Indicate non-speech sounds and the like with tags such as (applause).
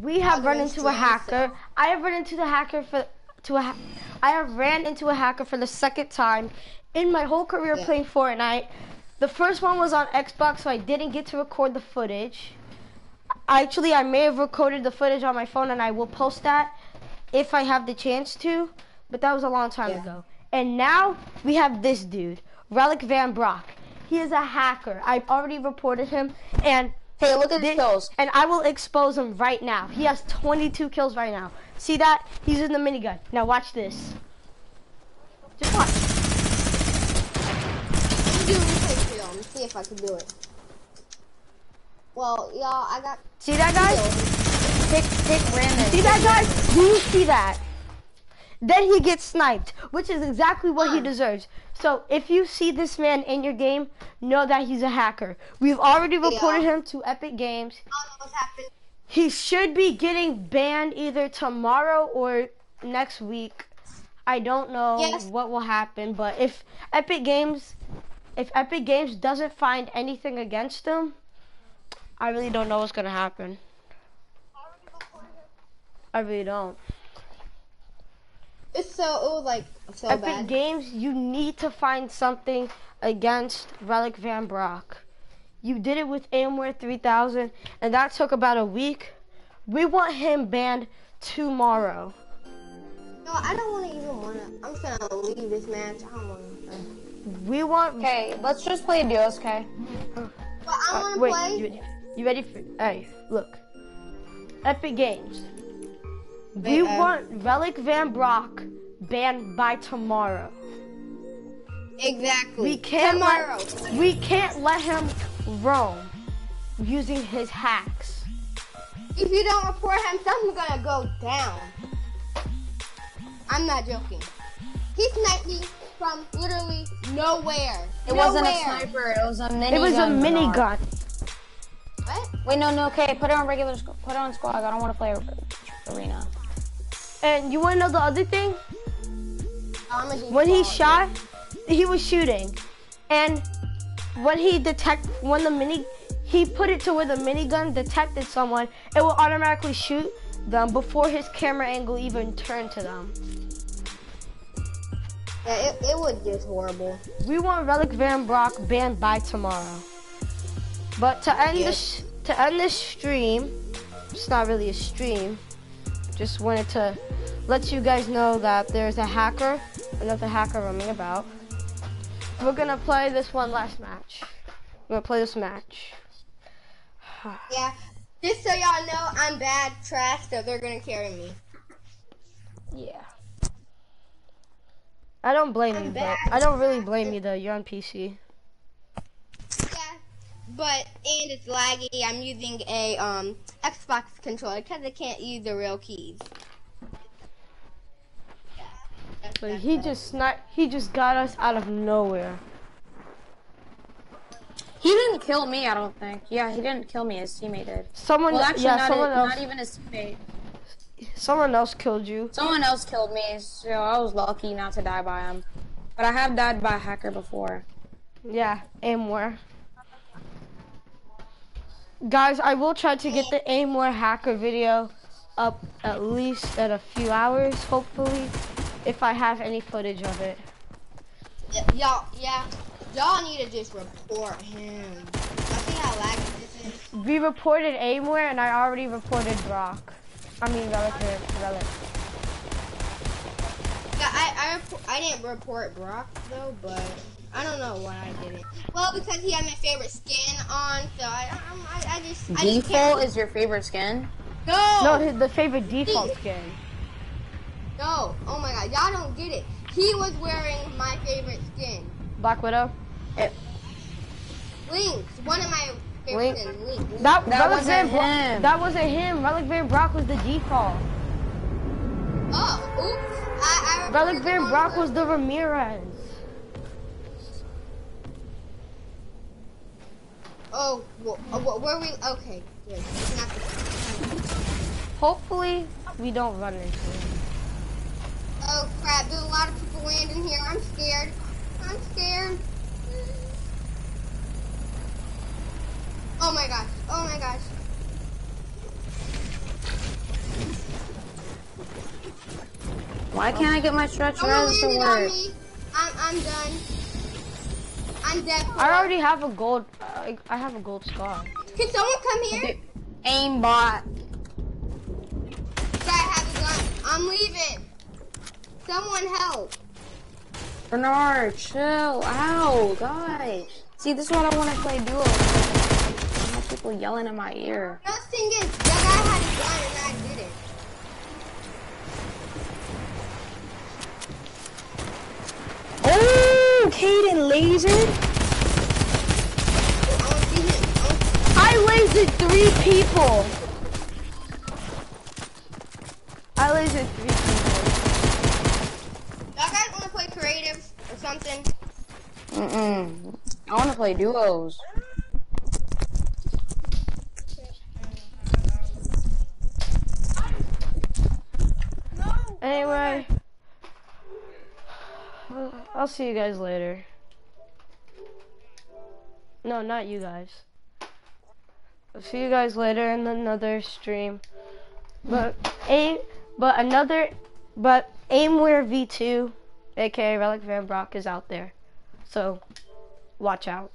We have Other run into a hacker. I have run into the hacker for to a. ha- I have ran into a hacker for the second time in my whole career Yeah. playing Fortnite. The first one was on Xbox, so I didn't get to record the footage. Actually, I may have recorded the footage on my phone, and I will post that if I have the chance to. But that was a long time Yeah. ago. And now we have this dude, Relic Van Brock. He is a hacker. I've already reported him, and Hey, look at his kills. and I will expose him right now. He has 22 kills right now. See that? He's in the minigun. Now watch this. Just watch. Do replay for y'all. Let me see if I can do it. Well, y'all, I got See that, guys? Pick, pick random. See that, guys? Do you see that? Then he gets sniped, which is exactly what he deserves. So if you see this man in your game, know that he's a hacker. We've already reported Yeah. him to Epic Games. I don't know what's happened. He should be getting banned either tomorrow or next week. I don't know Yes. what will happen, but if Epic Games if Epic Games doesn't find anything against him, I really don't know what's gonna happen. I really don't. It's so, it was like, so Epic bad. Games, you need to find something against Relic Van Brock. You did it with Aimware 3000, and that took about a week. We want him banned tomorrow. No, I don't want to even want to. I'm just gonna leave this match. I don't want to. We want. Okay, let's just play duos, okay? But I Uh, want to wait, play. You, you ready for? Hey, look. Epic Games. Wait, we uh, want Relic Van Brock banned by tomorrow. Exactly. We can't tomorrow. let we can't let him roam using his hacks. If you don't report him, something's gonna go down. I'm not joking. He sniped me from literally nowhere. It wasn't a sniper, it was a mini It was a gun, minigun. What? Wait, no, no, okay, put it on regular, squ- put it on squad. I don't want to play arena. And you wanna know the other thing? When he shot, he was shooting. And when he detect when the mini he put it to where the minigun detected someone, it will automatically shoot them before his camera angle even turned to them. Yeah, it, it was just horrible. We want Relic Van Brock banned by tomorrow. But to end Yes. this to end this stream, it's not really a stream. Just wanted to let you guys know that there's a hacker, another hacker roaming about. We're gonna play this one last match. We're gonna play this match. (sighs) Yeah. Just so y'all know, I'm bad trash, so they're gonna carry me. Yeah. I don't blame I'm you, but. I don't really blame you though. You're on PC. Yeah. But and it's laggy. I'm using a um Xbox controller because I can't use the real keys. Yeah, that's- But that's he bad. just not he just got us out of nowhere. He didn't kill me, I don't think. Yeah, he didn't kill me. His teammate did. Someone Well, actually, yeah, not, someone e- else not even his teammate. someone else killed you. Someone else killed me, so I was lucky not to die by him. But I have died by a hacker before. Yeah, Aimware. Guys, I will try to get the Aimware hacker video up at least in a few hours, hopefully, if I have any footage of it. Y'all, yeah, y'all need to just report him. I see how laggy this is. We reported Aimware, and I already reported Brock. I mean, Relic. Relic. Yeah, I I, I didn't report Brock though, but I don't know why I didn't. Well, because he had my favorite skin on, so I I, I, I just I just Default can't. is your favorite skin? no No, his, the favorite default skin. no oh my god y'all don't get it. He was wearing my favorite skin, Black Widow. Eh. Lynx. One of my favorite Lynx. skins, Lynx. That, That wasn't Van Bro- him. That wasn't him. Relic Van Brock was the default. Oh, oops. I, I Relic Van Brock was the Ramirez. Oh, well, oh, where we? Okay, good. Hopefully, we don't run into him. Oh crap! There's a lot of people landing here. I'm scared. I'm scared. Oh my gosh! Oh my gosh! Why can't. I get my stretcher out of the work? I'm, I'm done. I'm dead. I already have a gold. I, I have a gold scar. Can someone come here? Aimbot. I have a gun. I'm leaving. Someone help. Bernard, chill. Ow, guys. See, this is what I want to play duo. I have people yelling in my ear. The thing is, that guy had a gun and I didn't. Oh, Caden lasered. I want to see him. I want I lasered three people. I lasered three people. Y'all guys want to play creative or something? Mm-mm. I want to play duos. Anyway, I'll see you guys later. No, not you guys. I'll see you guys later in another stream. But aim, but another, but Aimware V2, aka Relic Van Brock, is out there. So, watch out.